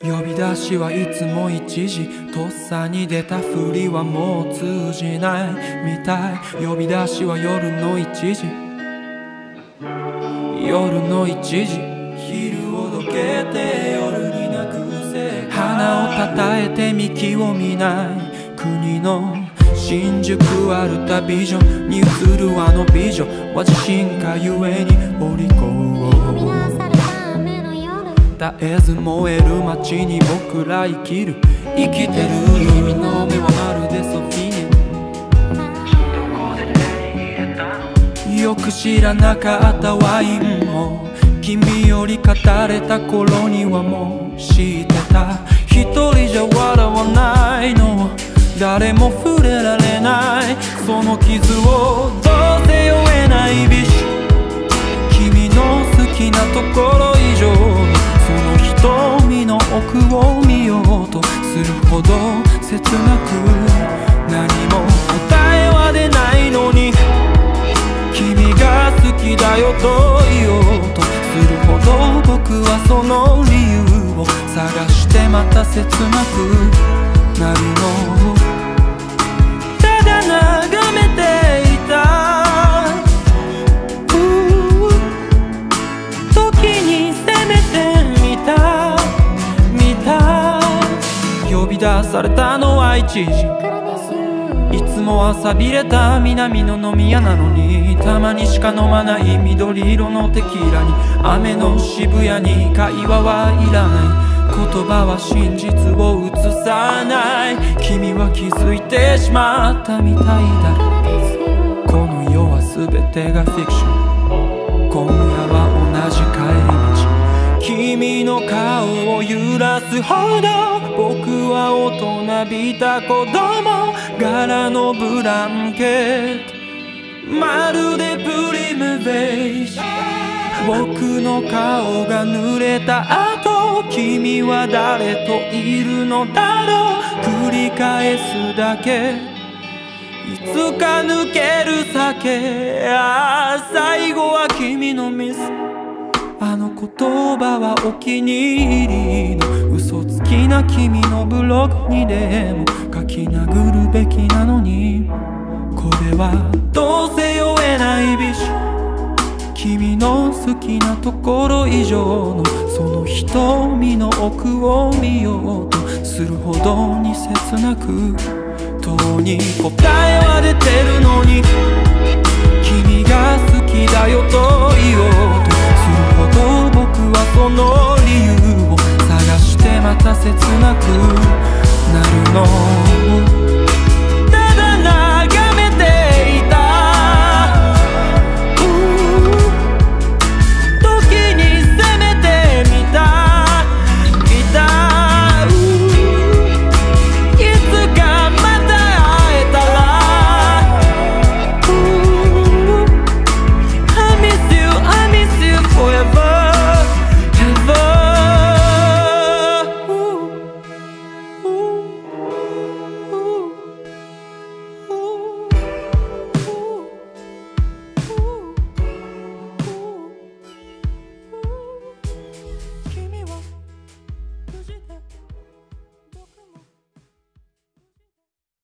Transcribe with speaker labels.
Speaker 1: 呼び出しはいつも一時とっさに出たふりはもう通じないみたい。呼び出しは夜の一時。夜の一時。昼をどけて夜に泣くせ花をたたえて幹を見ない国の新宿歩たビジョンに映るあの美女。は自信かゆえにお利口絶えず燃える街に僕ら生きる生きてる君の目はまるでソフィーよく知らなかったワインも君より語れた頃にはもう知ってた。一人じゃ笑わないの。誰も触れられない。その傷をどうせ負えない美酒。君の好きなところほど切なく何も答えは出ないのに君が好きだよと言おうとするほど僕はその理由を探してまた切なくなるの。されたのは一時いつもはさびれた南の飲み屋なのにたまにしか飲まない。緑色のテキーラに雨の渋谷に会話はいらない言葉は真実を映さない。君は気づいてしまったみたいだ。この世は全てがフィクション。今夜は同じ帰り道。君の顔を揺らすほど僕は大人びた子供柄のブランケットまるでプリムベージ僕の顔が濡れた後君は誰といるのだろう繰り返すだけいつか抜ける酒ああ最後は君のミスあの言葉はお気に入りのな君のブログにでも書き殴るべきなのに。これはどうせ酔えない美酒君の好きなところ以上のその瞳の奥を見ようとするほどに切なく。とうに答えは出てるのに。切なくなるの